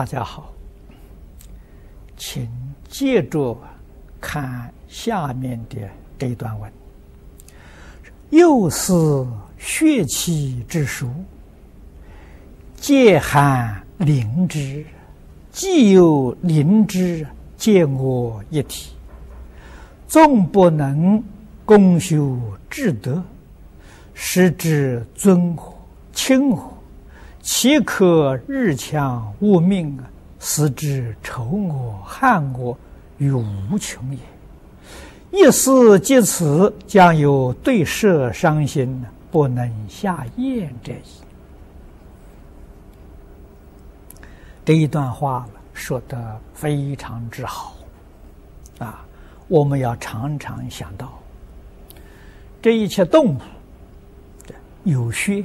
大家好，请接着看下面的这一段文。又是血气之书，皆含灵之，既有灵之，皆我一体。纵不能功修至德，实之尊乎？轻乎？岂可日强物命啊？使之仇我害我于无穷也。一思及此，将有对舍伤心，不能下咽者矣。这一段话说的非常之好啊！我们要常常想到，这一切动物有血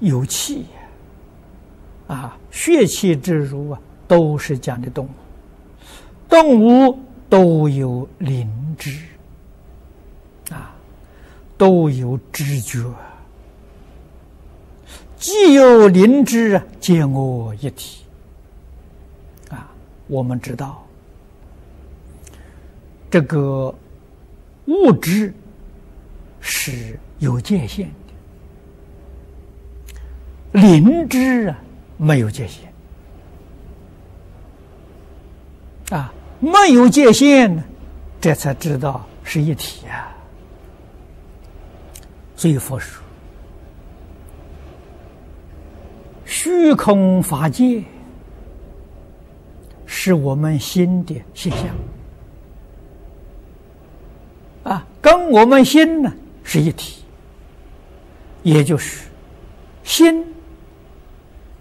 有气啊，血气之如啊，都是讲的动物，动物。都有灵知啊，都有知觉。既有灵知，皆我一体啊。我们知道，这个物质是有界限，灵知啊没有界限啊。没有界限呢，这才知道是一体啊。所以佛说，虚空法界是我们心的现象啊，跟我们心呢是一体，也就是心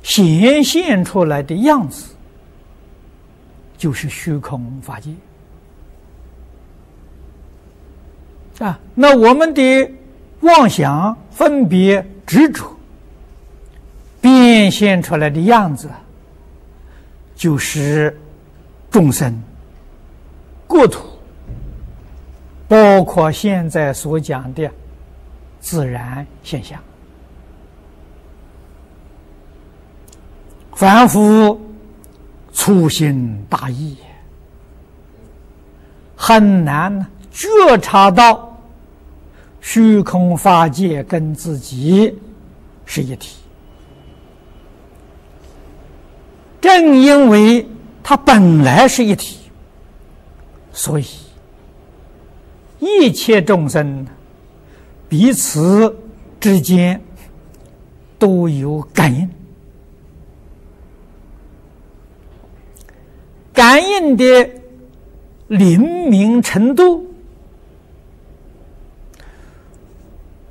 显现出来的样子。就是虚空法界啊！那我们的妄想、分别、执着，变现出来的样子，就是众生、国土，包括现在所讲的自然现象，凡夫。粗心大意，很难觉察到虚空法界跟自己是一体。正因为它本来是一体，所以一切众生彼此之间都有感应。感应的灵敏程度，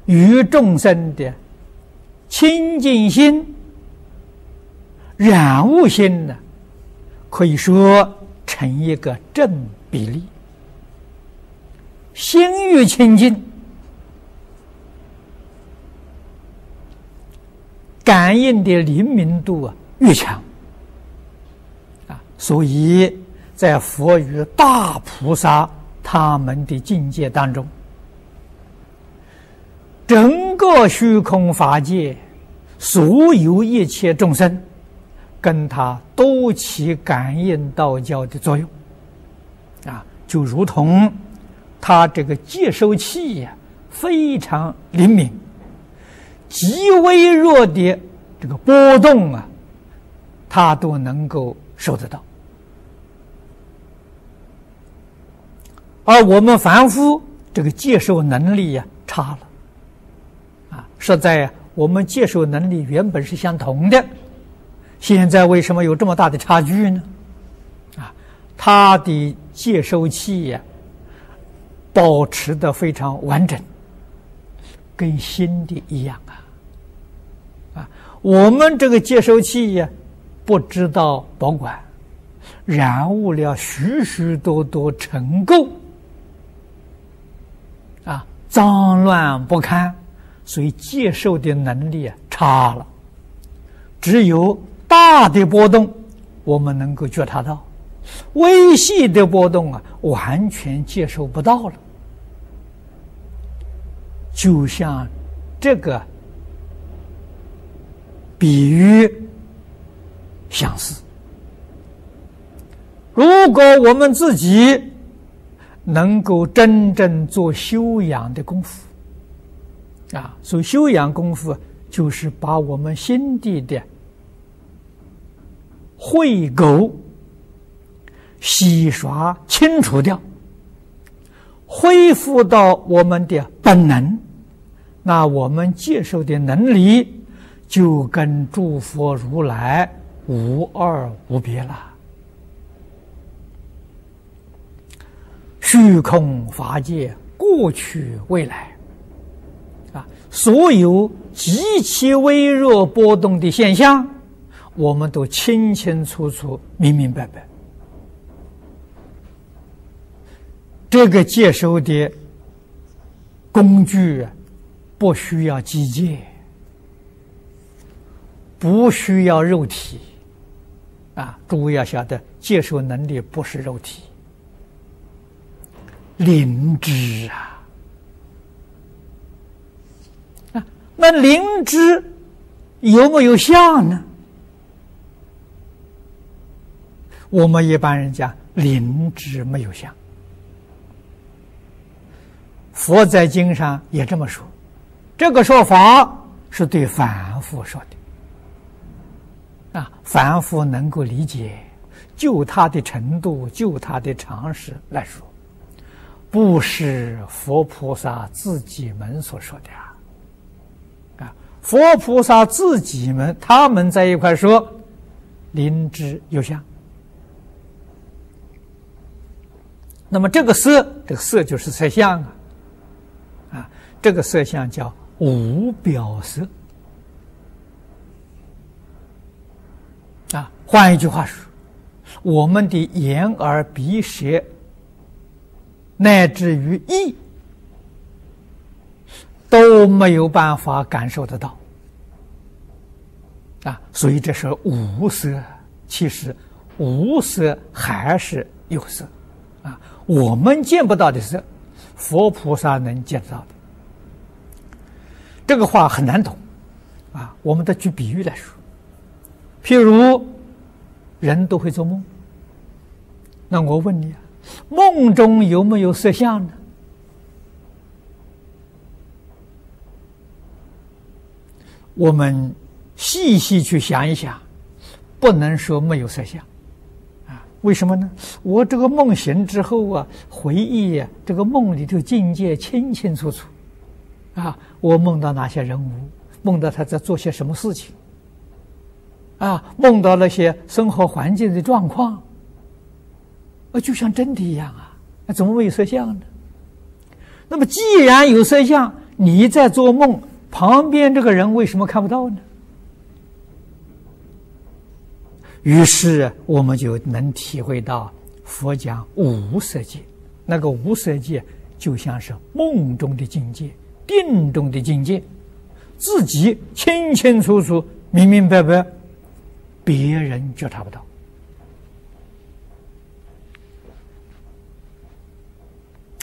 与众生的清净心、染物心呢，可以说成一个正比例。心越清净，感应的灵敏度啊越强。所以在佛与大菩萨他们的境界当中，整个虚空法界，所有一切众生，跟他都起感应道教的作用，啊，就如同他这个接收器呀，非常灵敏，极微弱的这个波动啊，他都能够受得到。而我们凡夫这个接受能力呀差了，啊，实在我们接受能力原本是相同的，现在为什么有这么大的差距呢？啊，他的接收器呀保持的非常完整，跟新的一样啊，啊，我们这个接收器呀不知道保管，染物了许许多多尘垢。脏乱不堪，所以接受的能力啊差了。只有大的波动，我们能够觉察到；微细的波动啊，完全接受不到了。就像这个比喻，相似。如果我们自己能够真正做修养的功夫，啊，所以修养功夫就是把我们心地的秽垢洗刷清除掉，恢复到我们的本能，那我们接受的能力就跟诸佛如来无二无别了。虚空法界，过去未来，啊，所有极其微弱波动的现象，我们都清清楚楚、明明白白。这个接收的工具不需要机械，不需要肉体，啊，诸位要晓得，接收能力不是肉体。灵芝啊，啊，那灵芝有没有相呢？我们一般人讲灵芝没有相，佛在经上也这么说，这个说法是对凡夫说的，啊，凡夫能够理解，就他的程度，就他的常识来说。不是佛菩萨自己们所说的啊！啊，佛菩萨自己们他们在一块说，灵芝有相。那么这个色，这个色就是色相啊！啊，这个色相叫无表色。啊，换一句话说，我们的眼耳鼻舌。乃至于意都没有办法感受得到啊，所以这是无色。其实无色还是有色啊，我们见不到的色，佛菩萨能见到的。这个话很难懂啊，我们得举比喻来说。譬如人都会做梦，那我问你啊。梦中有没有色相呢？我们细细去想一想，不能说没有色相啊？为什么呢？我这个梦醒之后啊，回忆这个梦里头境界清清楚楚啊，我梦到哪些人物，梦到他在做些什么事情啊，梦到那些生活环境的状况。啊，就像真的一样啊！那怎么没有色相呢？那么既然有色相，你在做梦，旁边这个人为什么看不到呢？于是我们就能体会到佛讲无色界，那个无色界就像是梦中的境界、定中的境界，自己清清楚楚、明明白白，别人觉察不到。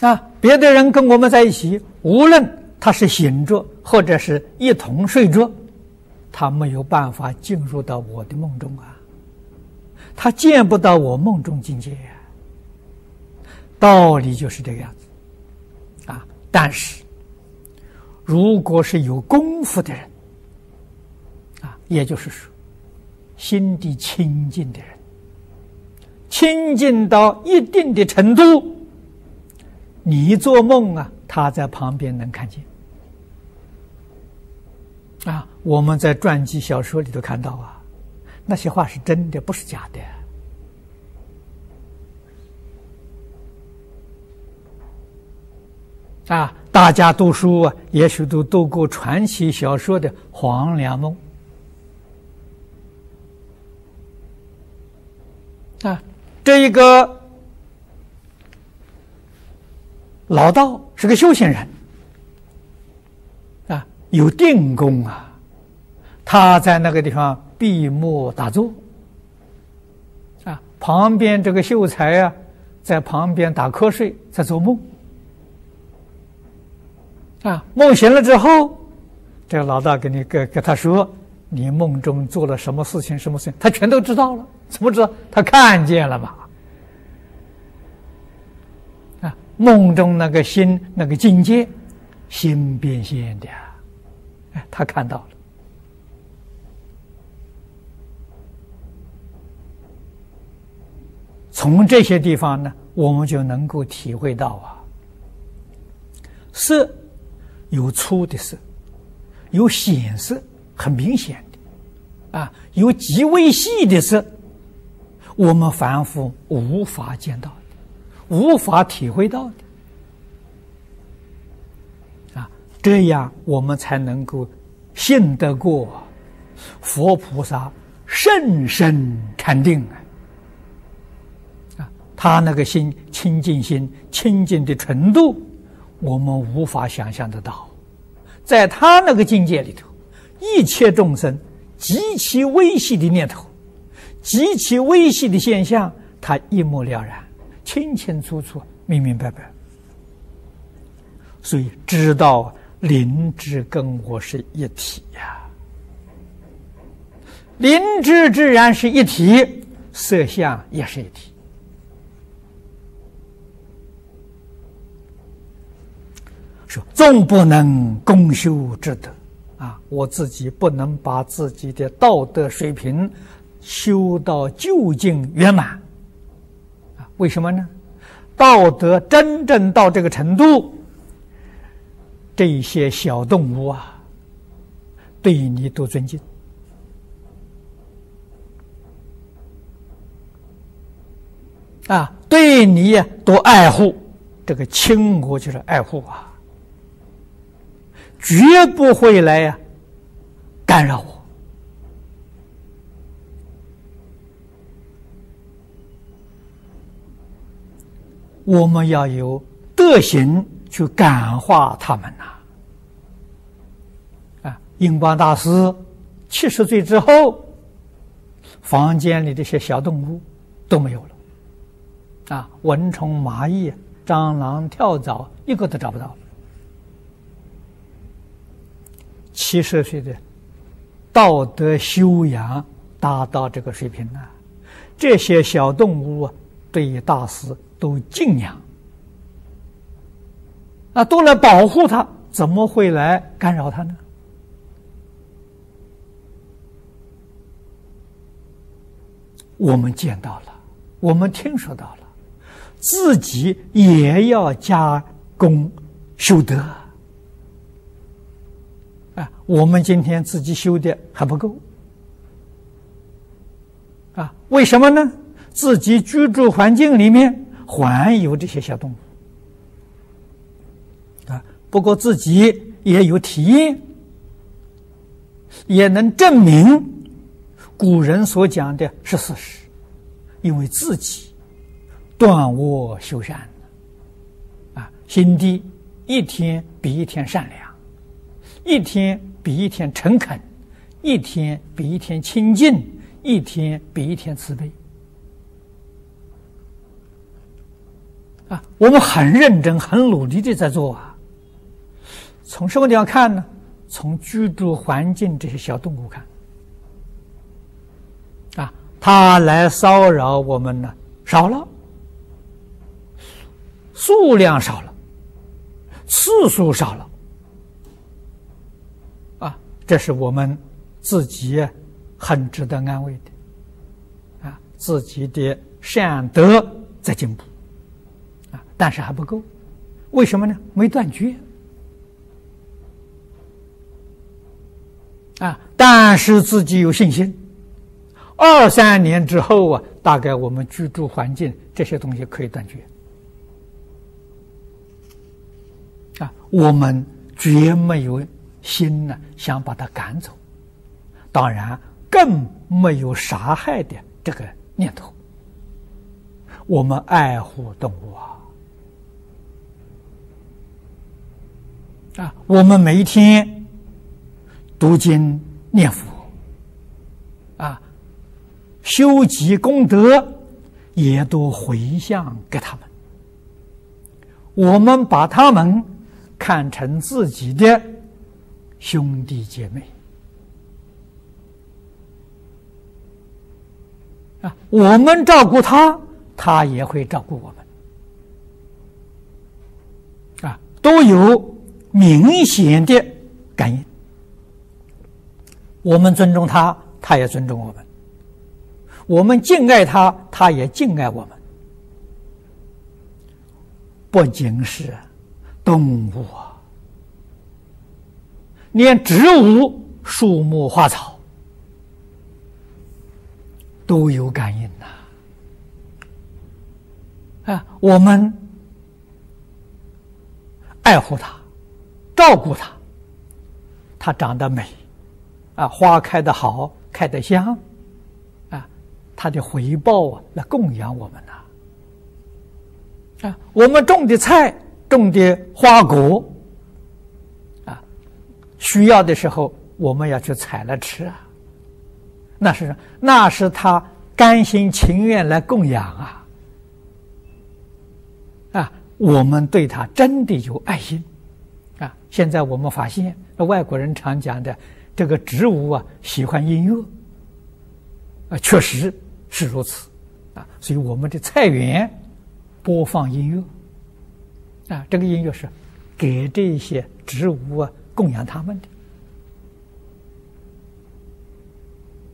啊，别的人跟我们在一起，无论他是醒着或者是一同睡着，他没有办法进入到我的梦中啊，他见不到我梦中境界呀。道理就是这个样子，啊，但是如果是有功夫的人，啊，也就是说，心地清净的人，清净到一定的程度。你一做梦啊，他在旁边能看见啊！我们在传记小说里头看到啊，那些话是真的，不是假的啊！大家读书啊，也许都读过传奇小说的《黄粱梦》啊，这一个。老道是个修行人啊，有定功啊。他在那个地方闭目打坐啊，旁边这个秀才啊，在旁边打瞌睡，在做梦啊。梦醒了之后，这个老道给你给给他说：“你梦中做了什么事情，什么事情，他全都知道了。怎么知道？他看见了嘛？啊，梦中那个心，那个境界，心变现的，哎，他看到了。从这些地方呢，我们就能够体会到啊，色有粗的色，有显色，很明显的，啊，有极微细的色。我们凡夫无法见到，无法体会到的，啊，这样我们才能够信得过佛菩萨甚深禅定啊！啊，他那个心清净心清净的程度，我们无法想象得到，在他那个境界里头，一切众生极其微细的念头。极其微细的现象，他一目了然，清清楚楚，明明白白。所以知道灵智跟我是一体呀，灵智自然是一体，色相也是一体。说纵不能功修之德啊，我自己不能把自己的道德水平。修到究竟圆满，为什么呢？道德真正到这个程度，这些小动物啊，对你都尊敬，啊，对你多爱护。这个亲国就是爱护啊，绝不会来呀干扰我。我们要有德行去感化他们呐！啊，印光大师七十岁之后，房间里这些小动物都没有了，啊，蚊虫、蚂蚁、蟑螂、跳蚤一个都找不到。七十岁的道德修养达到这个水平了，这些小动物啊，对于大师。都敬仰，啊，都来保护他，怎么会来干扰他呢？我们见到了，我们听说到了，自己也要加工修德啊！我们今天自己修的还不够啊？为什么呢？自己居住环境里面。环游这些小动物啊，不过自己也有体验，也能证明古人所讲的是事实，因为自己断恶修善啊，心地一天比一天善良，一天比一天诚恳，一天比一天清净，一天比一天慈悲。啊，我们很认真、很努力的在做啊。从什么地方看呢？从居住环境这些小动物看，啊，它来骚扰我们呢，少了，数量少了，次数少了，啊，这是我们自己很值得安慰的，啊，自己的善德在进步。但是还不够，为什么呢？没断绝啊！但是自己有信心，二三年之后啊，大概我们居住环境这些东西可以断绝啊。我们绝没有心呢，想把它赶走，当然更没有杀害的这个念头。我们爱护动物啊。啊我们每一天读经念佛啊修集功德也都回向给他们。我们把他们看成自己的兄弟姐妹。啊我们照顾他他也会照顾我们。啊都有明显的感应。我们尊重他，他也尊重我们；我们敬爱他，他也敬爱我们。不仅是动物啊，连植物、树木、花草都有感应呐！啊，我们爱护它，照顾它，它长得美，啊，花开的好，开得香，啊，它的回报啊，来供养我们呐。啊，我们种的菜，种的花果，啊，需要的时候我们要去采来吃啊。那是那是他甘心情愿来供养啊。啊，我们对他真的有爱心啊。现在我们发现，那外国人常讲的这个植物啊，喜欢音乐啊，确实是如此啊。所以我们的菜园。播放音乐，啊，这个音乐是给这些植物啊供养他们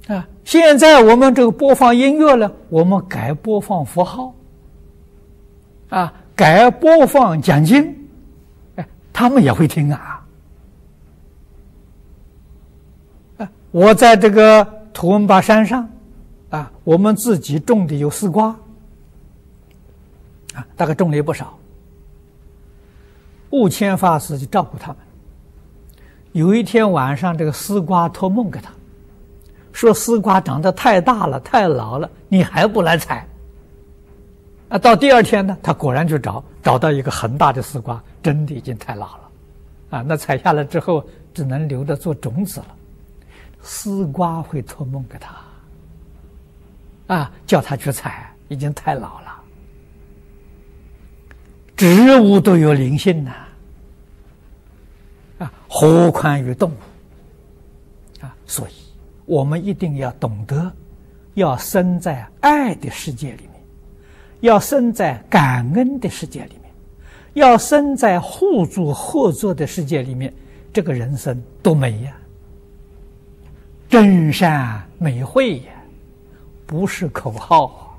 的，啊，现在我们这个播放音乐呢，我们改播放符号，啊，改播放奖金，他们也会听啊，我在这个图文巴山上，啊，我们自己种的有丝瓜。啊，大概种了也不少。悟谦法师就照顾他们。有一天晚上，这个丝瓜托梦给他，说：“丝瓜长得太大了，太老了，你还不来采？”啊，到第二天呢，他果然去找，找到一个很大的丝瓜，真的已经太老了。啊，那采下来之后，只能留着做种子了。丝瓜会托梦给他，啊，叫他去采，已经太老了。植物都有灵性呐，啊，何况于动物啊？所以，我们一定要懂得，要生在爱的世界里，要生在感恩的世界里面，要生在互助合作的世界里面，这个人生多美呀！真善美慧呀，不是口号，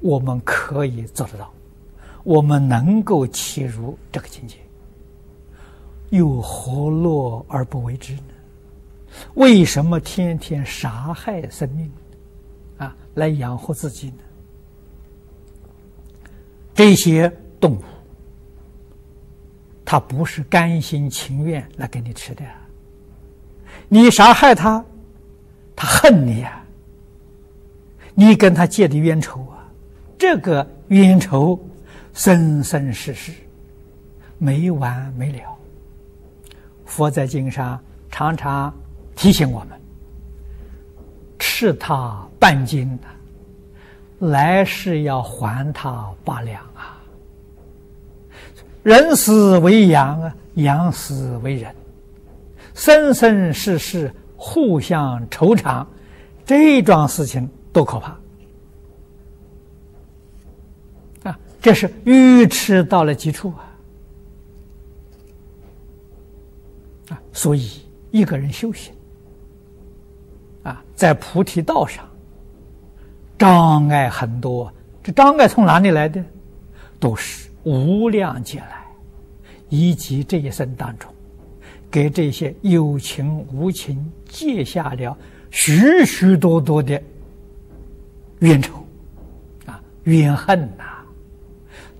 我们可以做得到。我们能够切入这个境界，又何乐而不为之呢？为什么天天杀害生命啊，来养活自己呢？这些动物，它不是甘心情愿来给你吃的，你杀害它，它恨你呀，你跟他结的冤仇啊，这个冤仇。生生世世没完没了。佛在经上常常提醒我们：吃他半斤来世要还他八两！人死为羊啊，羊死为人，生生世世互相酬偿，这桩事情多可怕啊！这是愚痴到了极处啊！啊，所以一个人修行啊，在菩提道上，障碍很多。这障碍从哪里来的？都是无量劫来，以及这一生当中，给这些有情无情结下了许许多多的冤仇啊、怨恨呐。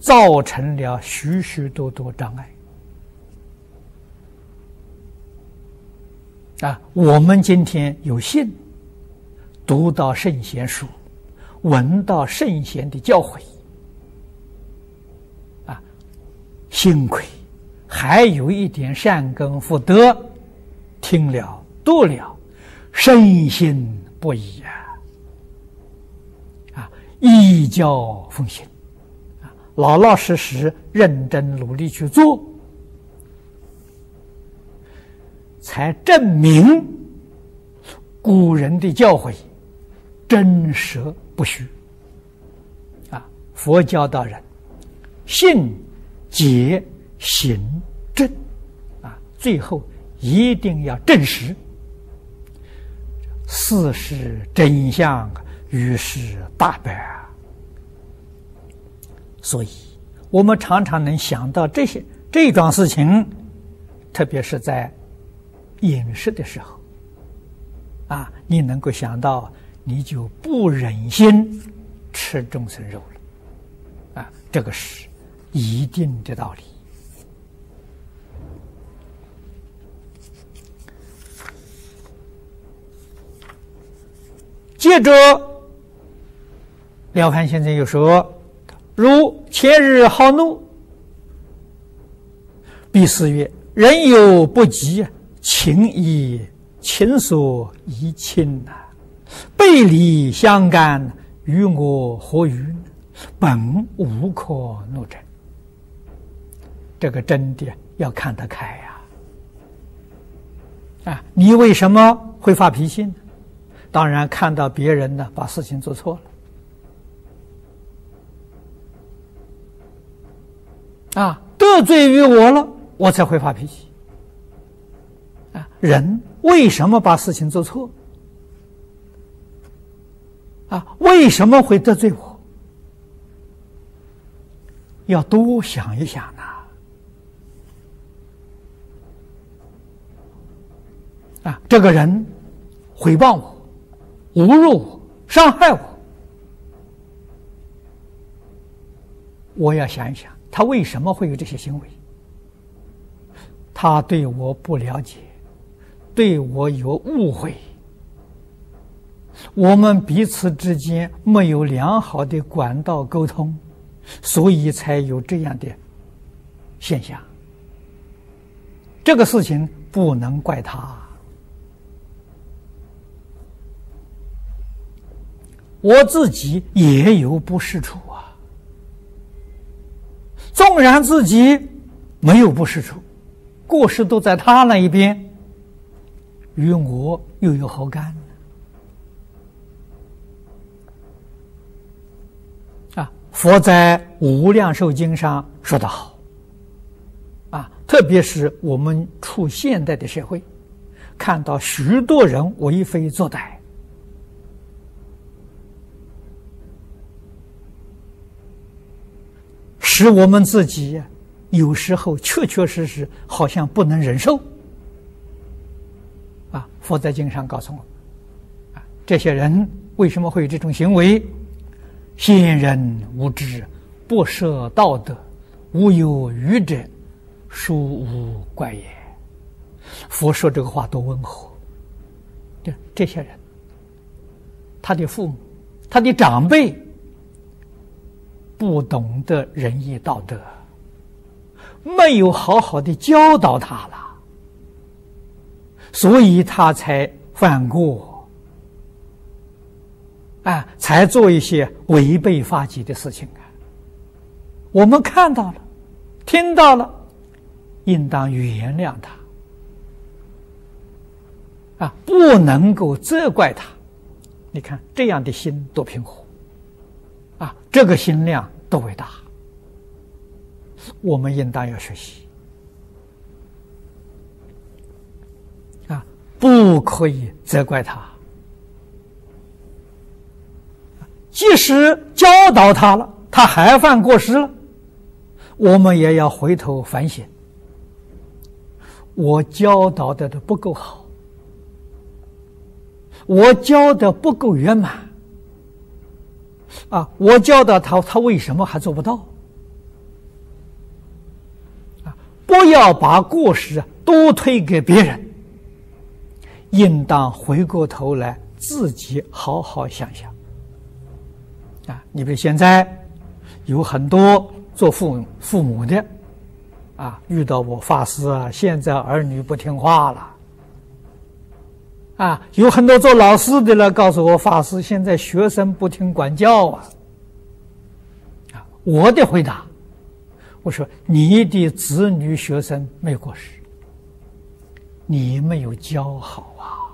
造成了许许多多障碍啊！我们今天有幸读到圣贤书，闻到圣贤的教诲啊，幸亏还有一点善根福德，听了读了，深信不疑啊！啊，依教奉行。啊老老实实、认真努力去做，才证明古人的教诲真实不虚。啊，佛教道人信解行证，啊，最后一定要证实。事实真相，于是大白。所以，我们常常能想到这些这桩事情，特别是在饮食的时候，啊，你能够想到，你就不忍心吃众生肉了，啊，这个是一定的道理。接着，廖凡先生又说。如前日好怒，必四曰：人有不及，情以情所宜亲呐，背离相干，与我何余？本无可怒者。这个真的要看得开呀！啊，你为什么会发脾气呢？当然，看到别人呢，把事情做错了。啊，得罪于我了，我才会发脾气。啊，人为什么把事情做错？啊，为什么会得罪我？要多想一想呐。啊，这个人诽谤我、侮辱我、伤害我，我要想一想。他为什么会有这些行为？他对我不了解，对我有误会，我们彼此之间没有良好的管道沟通，所以才有这样的现象。这个事情不能怪他，我自己也有不是处啊。纵然自己没有不是处，过失都在他那一边，与我又有何干呢？啊，佛在《无量寿经》上说得好，啊，特别是我们处现代的社会，看到许多人为非作歹。使我们自己有时候确确实实好像不能忍受啊！佛在经上告诉我，啊，这些人为什么会有这种行为？信人无知，不设道德，无有愚者，殊无怪也。佛说这个话多温和，这这些人，他的父母，他的长辈。不懂得仁义道德，没有好好的教导他了，所以他才犯过，啊，才做一些违背法纪的事情啊。我们看到了，听到了，应当原谅他，啊，不能够责怪他。你看这样的心多平和。啊，这个心量多伟大！我们应当要学习啊，不可以责怪他。即使教导他了，他还犯过失了，我们也要回头反省：我教导的都不够好，我教的不够圆满。啊！我教导他，他为什么还做不到？啊！不要把过失都推给别人，应当回过头来自己好好想想。啊！你比如现在有很多做父父母的，啊，遇到我法师啊，现在儿女不听话了。啊，有很多做老师的了，告诉我法师，现在学生不听管教啊。啊，我的回答，我说你的子女学生没有过失，你没有教好啊，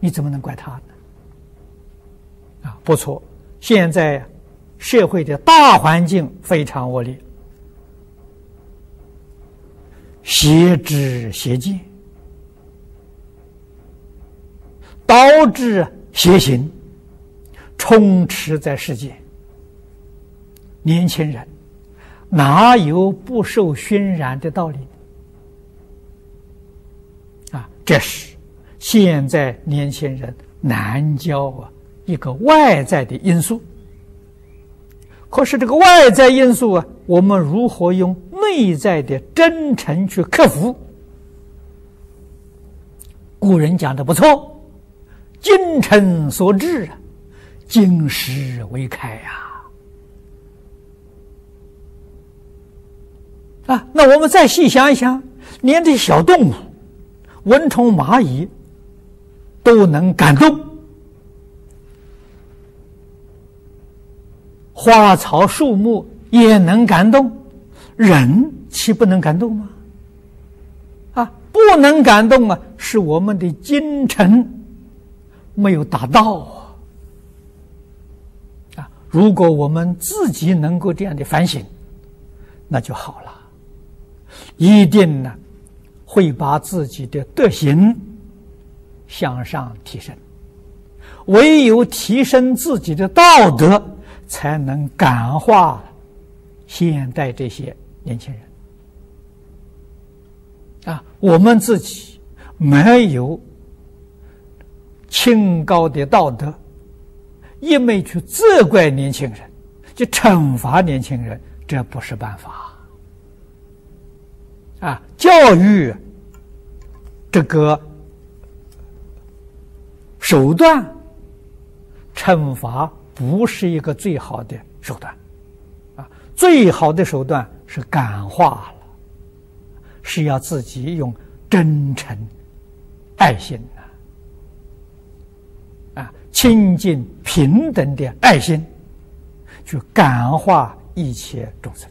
你怎么能怪他呢？啊，不错。现在社会的大环境非常恶劣，邪知邪见，导致邪行充斥在世界。年轻人哪有不受熏染的道理？啊，这是现在年轻人难教啊。一个外在的因素，可是这个外在因素啊，我们如何用内在的真诚去克服？古人讲的不错，“精诚所至啊，金石为开呀！”啊，那我们再细想一想，连这小动物、蚊虫、蚂蚁都能感动。花草树木也能感动，人岂不能感动吗？啊，不能感动啊，是我们的精诚没有达到啊！啊，如果我们自己能够这样的反省，那就好了，一定呢会把自己的德行向上提升。唯有提升自己的道德。才能感化现代这些年轻人啊！我们自己没有清高的道德，一昧去责怪年轻人，去惩罚年轻人，这不是办法啊！教育这个手段，惩罚。不是一个最好的手段，啊，最好的手段是感化了，是要自己用真诚、爱心，啊，亲近平等的爱心，去感化一切众生，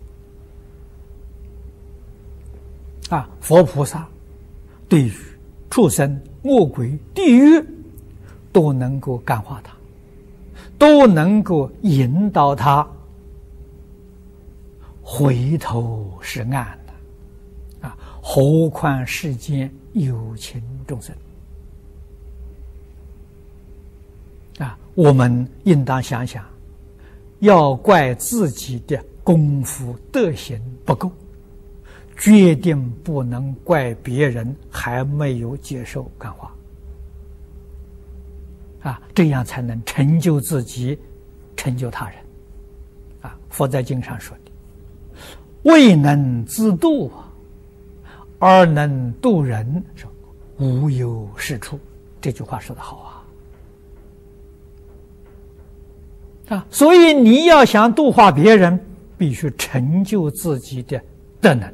啊，佛菩萨对于畜生、恶鬼、地狱都能够感化他。都能够引导他回头是岸的啊！何况世间有情众生啊！我们应当想想，要怪自己的功夫德行不够，决定不能怪别人还没有接受感化。啊，这样才能成就自己，成就他人。啊，佛在经上说的：“未能自度，而能度人，无有是处。”这句话说的好啊！所以你要想度化别人，必须成就自己的德能。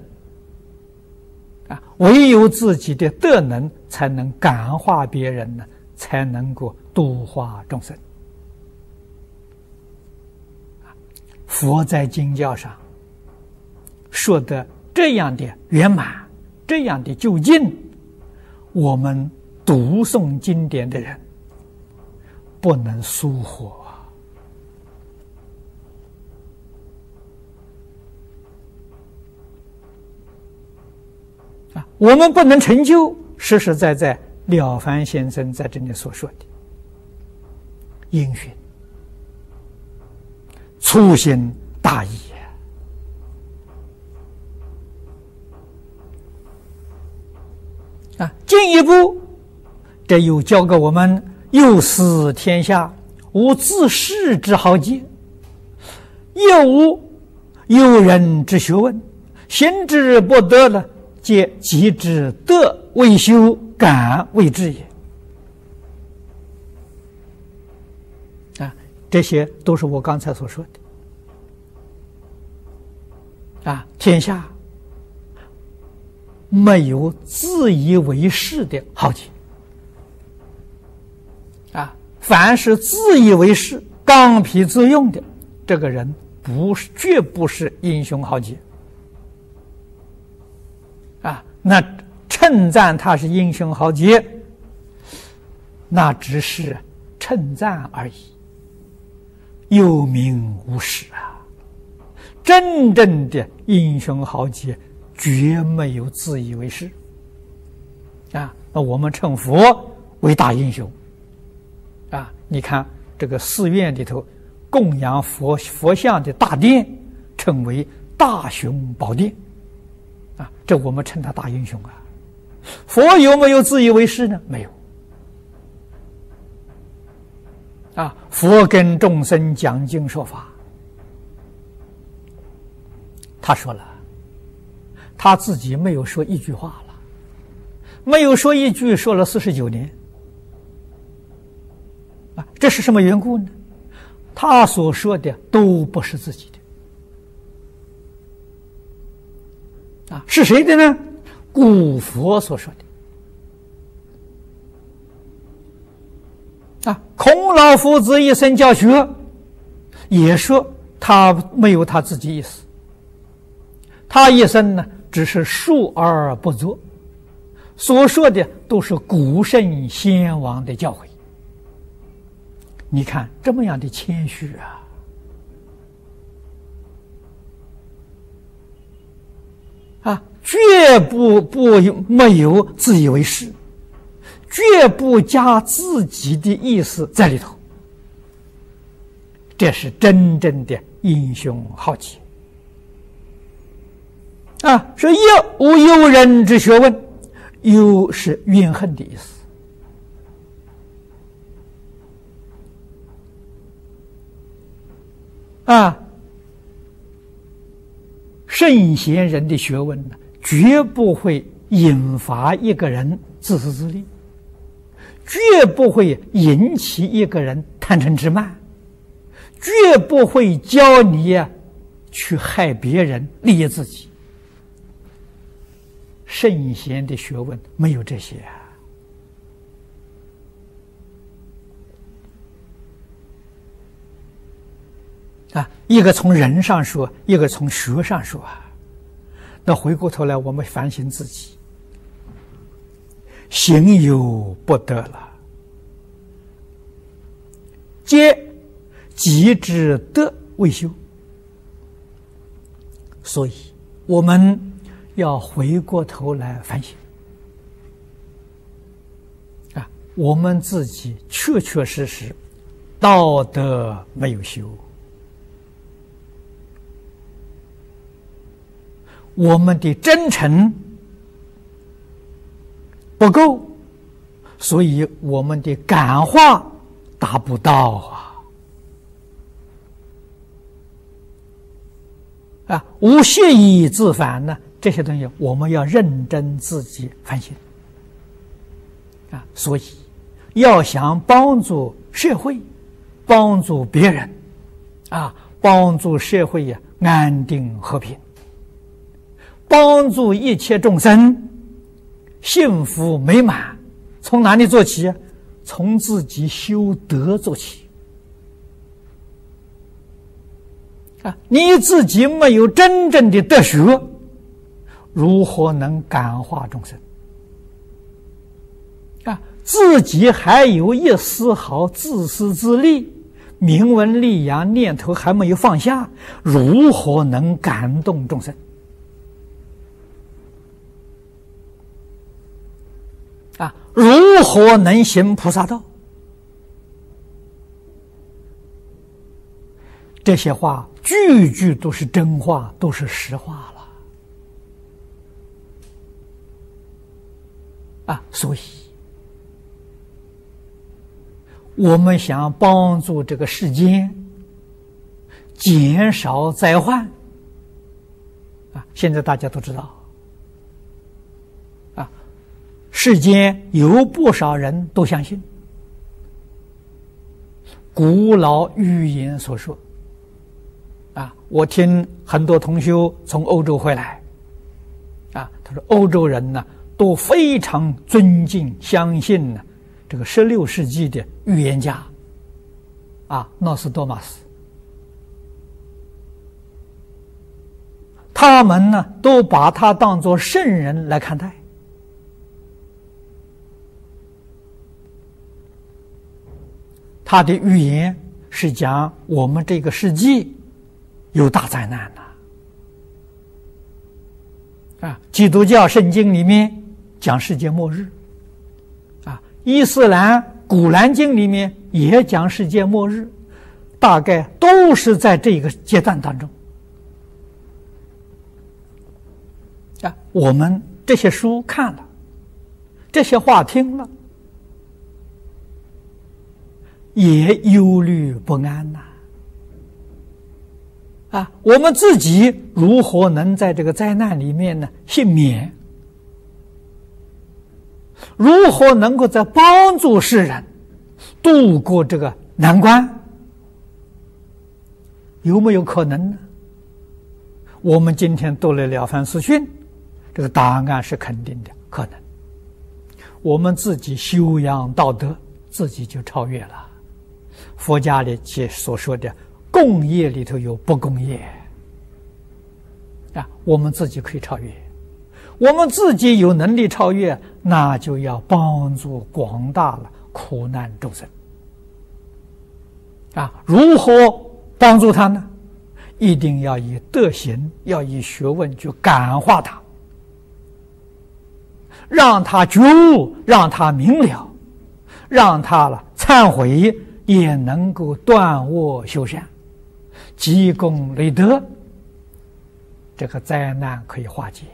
啊，唯有自己的德能，才能感化别人呢。才能够度化众生。佛在经教上说的这样的圆满，这样的究竟，我们读诵经典的人不能疏忽我们不能成就，实实在在。了凡先生在这里所说的因循、粗心大意啊！进一步，这又教给我们：又思天下无自恃之豪杰，又无有人之学问，行之不得了，皆己之德未修。敢为之也啊！这些都是我刚才所说的啊！天下没有自以为是的豪杰啊！凡是自以为是、刚愎自用的这个人，不是绝不是英雄豪杰！那。称赞他是英雄豪杰，那只是称赞而已，有名无实啊！真正的英雄豪杰，绝没有自以为是啊！那我们称佛为大英雄啊！你看这个寺院里头供养佛佛像的大殿，称为大雄宝殿这我们称他大英雄啊！佛有没有自以为是呢？没有。啊，佛跟众生讲经说法，他说了，他自己没有说一句话了，没有说一句，说了四十九年。啊，这是什么缘故呢？他所说的都不是自己的，啊，是谁的呢？古佛所说的。啊，孔老夫子一生教学，也说他没有他自己意思。他一生呢，只是述而不作，所说的都是古圣先王的教诲。你看这么样的谦虚啊！啊，绝不不没有自以为是。绝不加自己的意思在里头，这是真正的英雄豪杰啊！是有无有人之学问，有是怨恨的意思啊！圣贤人的学问呢，绝不会引发一个人自私自利。绝不会引起一个人贪嗔痴慢，绝不会教你去害别人利益自己。圣贤的学问没有这些！啊一个从人上说，一个从学上说啊。那回过头来，我们反省自己。行有不得了，皆己之德未修，所以我们要回过头来反省啊，我们自己确确实实道德没有修，我们的真诚。不够，所以我们的感化达不到啊！啊，无信以自反呢？这些东西我们要认真自己反省啊！所以要想帮助社会，帮助别人，啊，帮助社会呀安定和平，帮助一切众生。幸福美满，从哪里做起？从自己修德做起。啊，你自己没有真正的德学，如何能感化众生？啊，自己还有一丝毫自私自利、名闻利养念头还没有放下，如何能感动众生？啊，如何能行菩萨道？这些话句句都是真话，都是实话了。啊，所以我们想帮助这个世间减少灾患。啊，现在大家都知道。世间有不少人都相信古老预言所说。啊，我听很多同修从欧洲回来，啊，他说欧洲人呢都非常尊敬、相信呢这个十六世纪的预言家，啊，诺斯多玛斯，他们呢都把他当作圣人来看待。他的预言是讲我们这个世纪有大灾难呐。啊，基督教圣经里面讲世界末日，啊，伊斯兰古兰经里面也讲世界末日，大概都是在这个阶段当中。啊，我们这些书看了，这些话听了，也忧虑不安呐。啊，我们自己如何能在这个灾难里面呢幸免？如何能够在帮助世人度过这个难关？有没有可能呢？我们今天读了《了凡四训》，这个答案是肯定的，可能。我们自己修养道德，自己就超越了。佛家里解所说的。共业里头有不共业啊，我们自己可以超越，我们自己有能力超越，那就要帮助广大了苦难众生啊！如何帮助他呢？一定要以德行，要以学问去感化他，让他觉悟，让他明了，让他了忏悔，也能够断恶修善。积功累德，这个灾难可以化解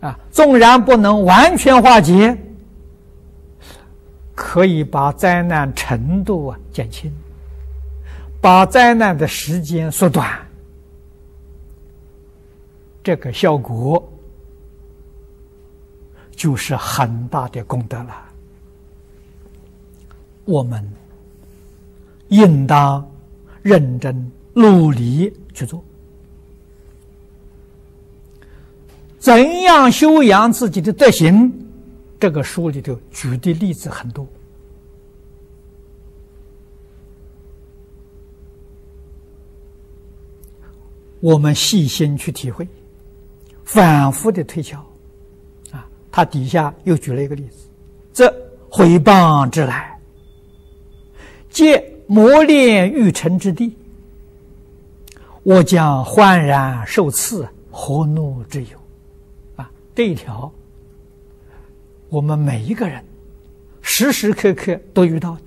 啊！纵然不能完全化解，可以把灾难程度啊减轻，把灾难的时间缩短，这个效果就是很大的功德了。我们应当。认真努力去做，怎样修养自己的德行？这个书里头举的例子很多，我们细心去体会，反复的推敲。啊，他底下又举了一个例子：这毁谤之来，借。磨练欲成之地，我将焕然受赐，何怒之有？啊，这一条，我们每一个人时时刻刻都遇到的，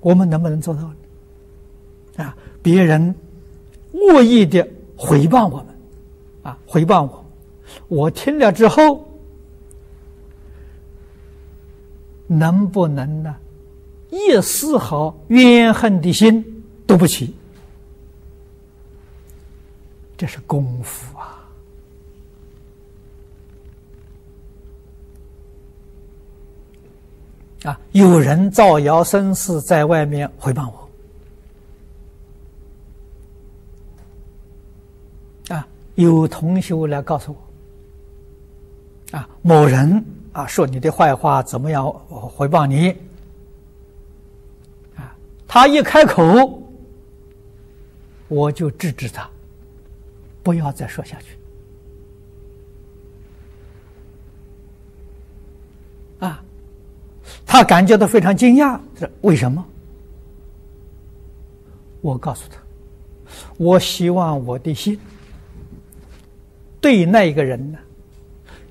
我们能不能做到呢？啊，别人恶意的回报我们，啊，回报我，我听了之后，能不能呢？一丝毫怨恨的心都不起，这是功夫啊！啊，有人造谣生事，在外面回谤我，啊，有同学来告诉我，啊，某人啊说你的坏话，怎么样回报你？他一开口，我就制止他，不要再说下去。啊，他感觉到非常惊讶，是为什么？我告诉他，我希望我的心对那个人呢，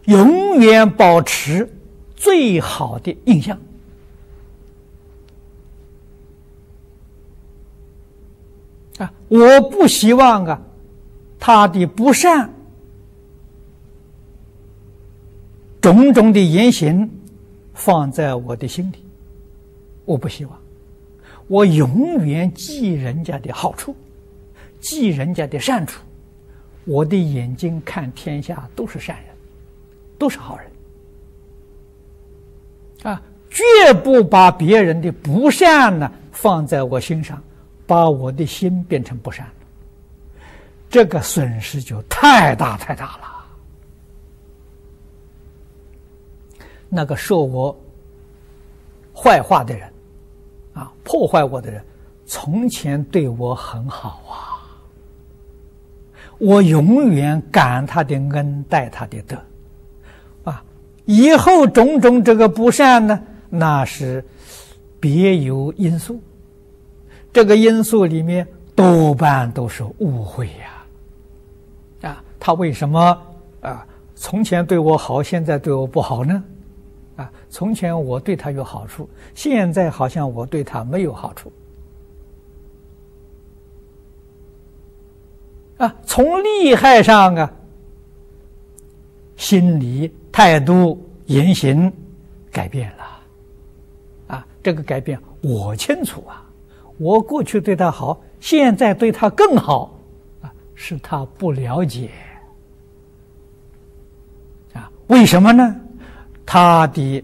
永远保持最好的印象。啊！我不希望啊，他的不善、种种的言行放在我的心里，我不希望。我永远记人家的好处，记人家的善处。我的眼睛看天下都是善人，都是好人。啊，绝不把别人的不善呢放在我心上。把我的心变成不善了，这个损失就太大太大了。那个说我坏话的人，啊，破坏我的人，从前对我很好啊，我永远感他的恩，戴他的德，啊，以后种种这个不善呢，那是别有因素。这个因素里面多半都是误会呀！啊，他为什么啊？从前对我好，现在对我不好呢？啊，从前我对他有好处，现在好像我对他没有好处。啊，从利害上啊，心理态度言行改变了。啊，这个改变我清楚啊。我过去对他好，现在对他更好，啊，是他不了解，啊，为什么呢？他的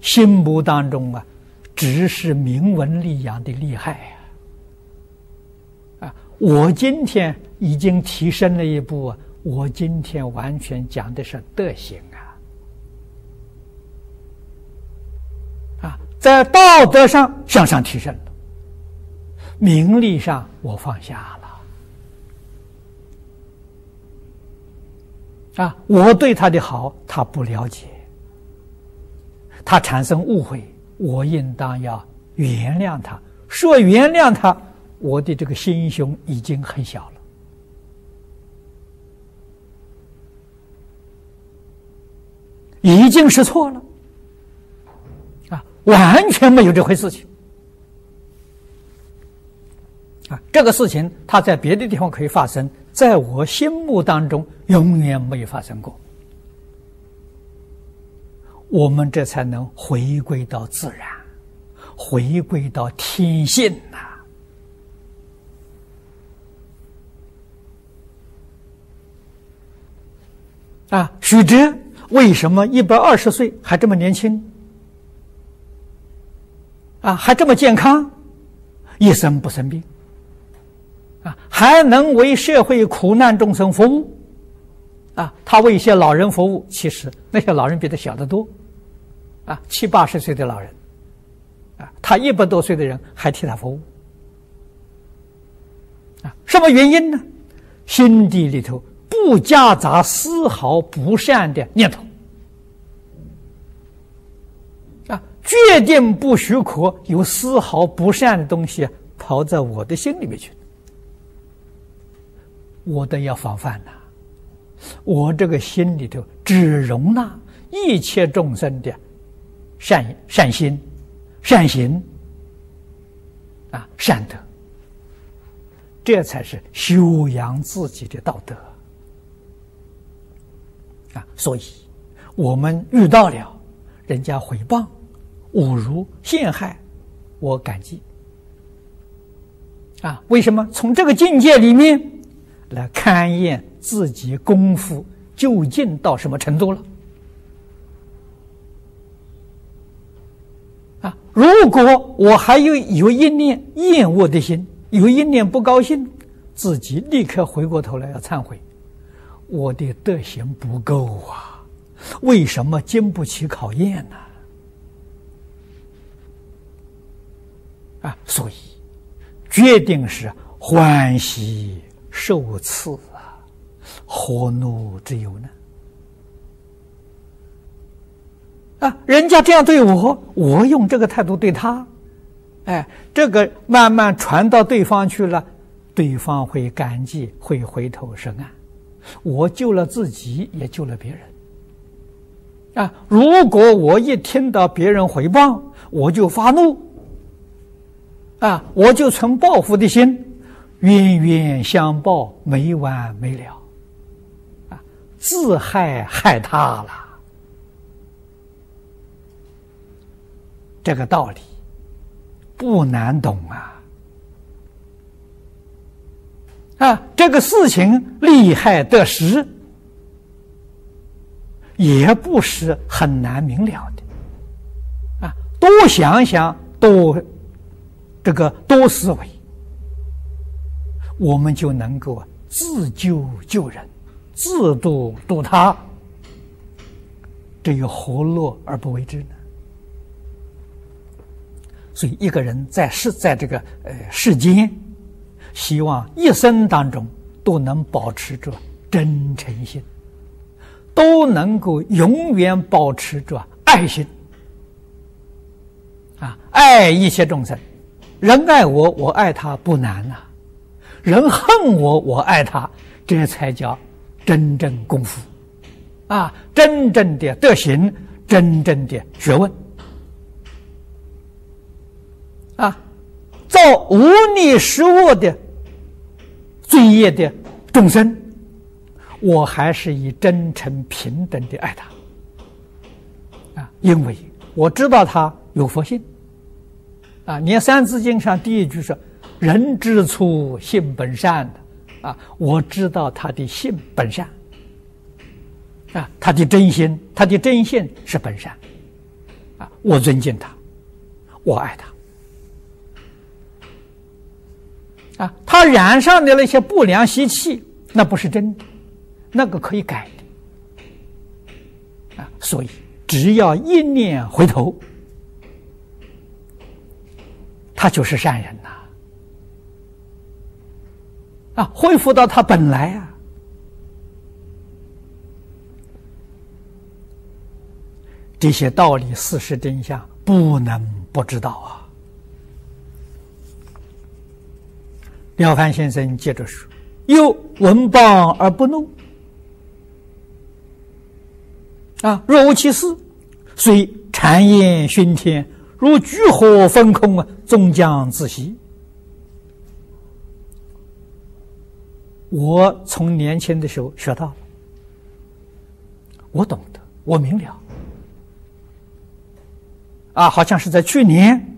心目当中啊，只是名闻利养的厉害啊，啊，我今天已经提升了一步啊，我今天完全讲的是德行啊，啊。在道德上向上提升了，名利上我放下了。啊，我对他的好他不了解，他产生误会，我应当要原谅他。说原谅他，我的这个心胸已经很小了，已经是错了。完全没有这回事情啊！这个事情它在别的地方可以发生，在我心目当中永远没有发生过。我们这才能回归到自然，回归到天性呐！啊，许哲为什么一百二十岁还这么年轻？啊，还这么健康，一生不生病，啊，还能为社会苦难众生服务，啊，他为一些老人服务，其实那些老人比他小得多，啊，七八十岁的老人，啊，他一百多岁的人还替他服务，啊，什么原因呢？心底里头不夹杂丝毫不善的念头。决定不许可有丝毫不善的东西跑在我的心里面去，我都要防范呐。我这个心里头只容纳一切众生的善善心、善行啊善德，这才是修养自己的道德啊。所以，我们遇到了人家回谤。侮辱、陷害，我感激啊！为什么？从这个境界里面来勘验自己功夫究竟到什么程度了啊！如果我还有有一念厌恶的心，有一念不高兴，自己立刻回过头来要忏悔，我的德行不够啊！为什么经不起考验呢？啊所以决定是欢喜受赐啊，何怒之有呢？啊，人家这样对我，我用这个态度对他，哎，这个慢慢传到对方去了，对方会感激，会回头是岸。我救了自己，也救了别人。啊，如果我一听到别人回报，我就发怒。啊！我就存报复的心，冤冤相报没完没了，啊，自害害他了。这个道理不难懂啊！啊，这个事情利害得失，也不是很难明了的，啊，多想想多。这个多思维，我们就能够自救救人，自度度他。这又何乐而不为之呢？所以，一个人在世，在这个呃世间，希望一生当中都能保持着真诚心，都能够永远保持着爱心。啊，爱一切众生，人爱我，我爱他不难呐；人恨我，我爱他，这才叫真正功夫，啊，真正的德行，真正的学问，啊，造无逆失恶的罪业的众生。我还是以真诚平等的爱他，啊，因为我知道他有佛性，啊，连《三字经》上第一句说“人之初，性本善”的，啊，我知道他的性本善，啊，他的真心，他的真性是本善，啊，我尊敬他，我爱他，啊，他染上的那些不良习气，那不是真的。那个可以改的啊，所以只要一念回头，他就是善人呐，啊，恢复到他本来啊，这些道理、事实真相不能不知道啊。廖凡先生接着说：“又闻谤而不怒。”啊，若无其事，虽谗言熏天，如聚火焚空啊，终将自熄。我从年轻的时候学到了，我懂得，我明了。啊，好像是在去年，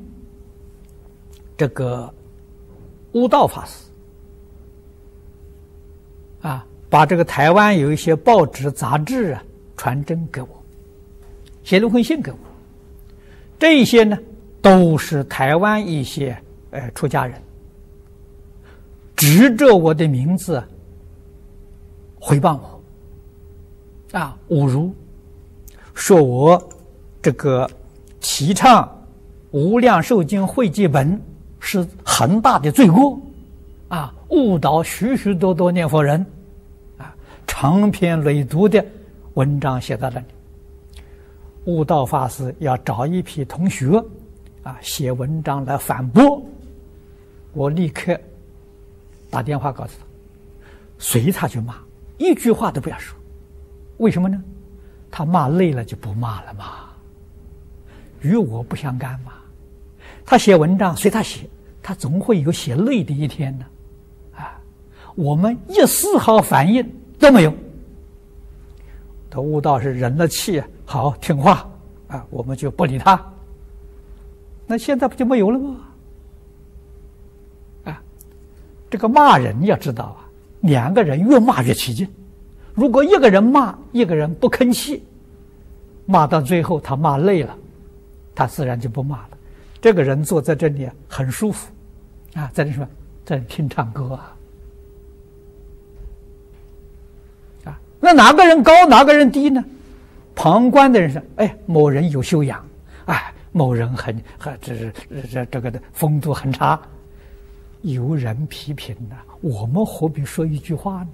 这个悟道法师啊，把这个台湾有一些报纸杂志啊。传真给我，写了封信给我。这些呢，都是台湾一些呃出家人，指着我的名字回谤我，啊，侮辱，说我这个提倡《无量寿经》会集本是很大的罪过，啊，误导许许多多念佛人，啊，长篇累牍的。文章写在那里，悟道法师要找一批同学啊写文章来反驳，我立刻打电话告诉他，随他去骂，一句话都不要说。为什么呢？他骂累了就不骂了嘛，与我不相干嘛。他写文章随他写，他总会有写累的一天呢。啊，我们一丝毫反应都没有。他悟道是忍了气啊，好听话啊，我们就不理他。那现在不就没有了吗？啊，这个骂人要知道啊，两个人越骂越起劲。如果一个人骂，一个人不吭气，骂到最后他骂累了，他自然就不骂了。这个人坐在这里很舒服，啊，在那什么，在听唱歌啊。那哪个人高，哪个人低呢？旁观的人说：“哎，某人有修养，哎，某人很很这是这这个的风度很差。”有人批评呢，我们何必说一句话呢？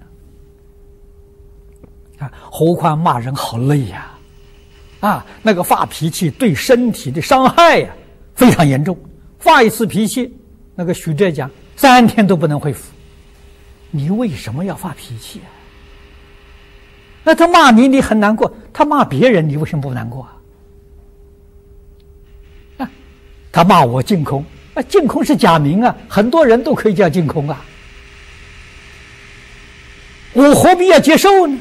啊，何况骂人好累呀！啊，那个发脾气对身体的伤害呀非常严重。发一次脾气，那个徐哲讲三天都不能恢复。你为什么要发脾气啊？那他骂你，你很难过；他骂别人，你为什么不难过啊？啊，他骂我净空，啊，净空是假名啊，很多人都可以叫净空啊，我何必要接受呢？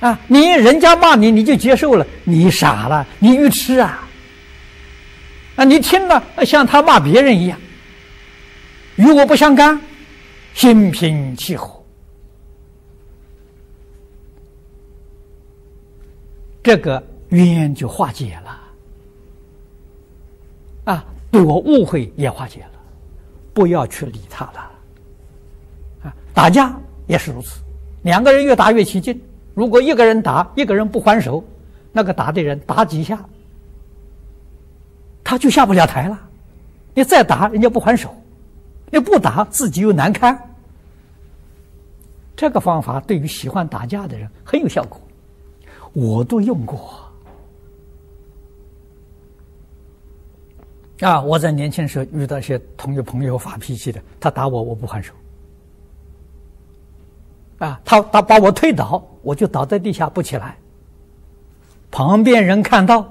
啊，你人家骂你，你就接受了，你傻了，你愚痴啊！啊，你听了像他骂别人一样，与我不相干，心平气和。这个冤就化解了，啊，对我误会也化解了，不要去理他了，啊，打架也是如此，两个人越打越起劲，如果一个人打，一个人不还手，那个打的人打几下，他就下不了台了，你再打人家不还手，你不打自己又难堪，这个方法对于喜欢打架的人很有效果。我都用过啊，我在年轻时候遇到一些同学朋友发脾气的，他打我，我不还手。啊，他他把我推倒，我就倒在地下不起来。旁边人看到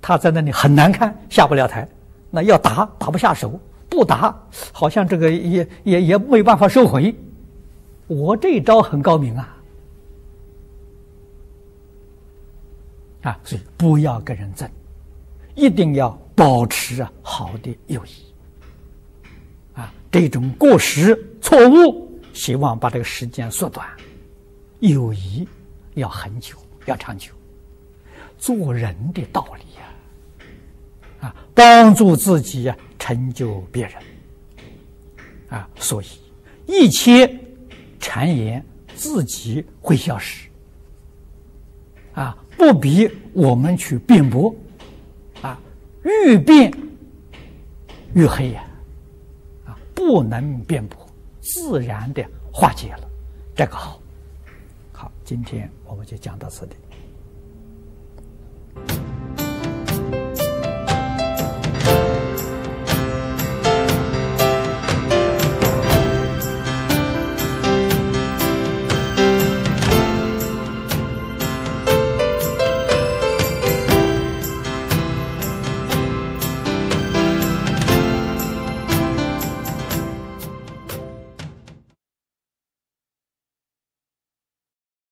他在那里很难看，下不了台，那要打打不下手，不打好像这个也也也没办法收回。我这一招很高明啊！啊，所以不要跟人争，一定要保持啊好的友谊。啊，这种过失错误，希望把这个时间缩短。友谊要很久，要长久。做人的道理呀，啊，帮助自己呀，成就别人。啊，所以一切谗言自己会消失。不比我们去辩驳，啊，愈辩愈黑呀，啊，不能辩驳，自然的化解了，这个好，好，今天我们就讲到此地。